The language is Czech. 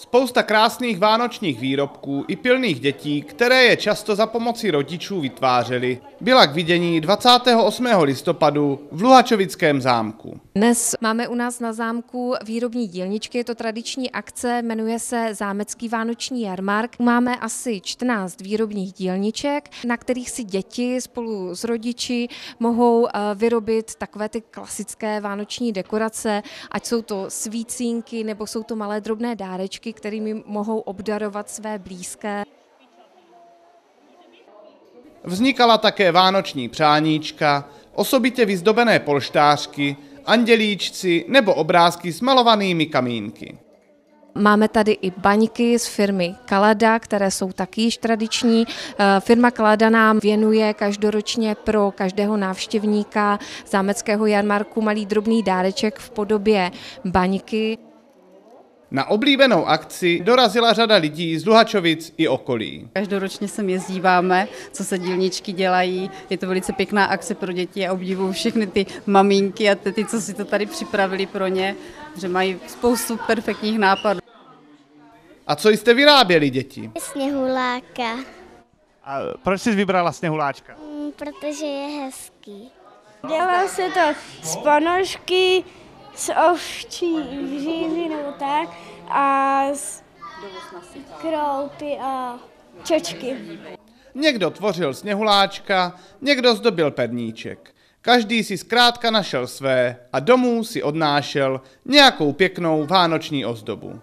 Spousta krásných vánočních výrobků i pilných dětí, které je často za pomoci rodičů vytvářely, byla k vidění 28. listopadu v Luhačovickém zámku. Dnes máme u nás na zámku výrobní dílničky, je to tradiční akce, jmenuje se Zámecký vánoční jarmark. Máme asi 14 výrobních dílniček, na kterých si děti spolu s rodiči mohou eh, vyrobit takové ty klasické vánoční dekorace, ať jsou to svícínky nebo jsou to malé drobné dárečky, kterými mohou obdarovat své blízké. Vznikala také vánoční přáníčka, osobitě vyzdobené polštářky, andělíčci nebo obrázky s malovanými kamínky. Máme tady i baňky z firmy Kalada, které jsou taky již tradiční. Eh, firma Kalada nám věnuje každoročně pro každého návštěvníka zámeckého jarmarku malý drobný dáreček v podobě baňky. Na oblíbenou akci dorazila řada lidí z Luhačovic i okolí. Každoročně sem jezdíváme, co se dílničky dělají. Je to velice pěkná akce pro děti a obdivuju všechny ty maminky a ty, co si to tady připravili pro ně, že mají spoustu perfektních nápadů. A co jste vyráběli, děti? Sněhuláka, A proč jsi vybrala sněhuláčka? mm, protože je hezký. Dělá se to z ponožky, z ovčí žízy nebo tak a z kroupy a čočky. Někdo tvořil sněhuláčka, někdo zdobil perníček. Každý si zkrátka našel své a domů si odnášel nějakou pěknou vánoční ozdobu.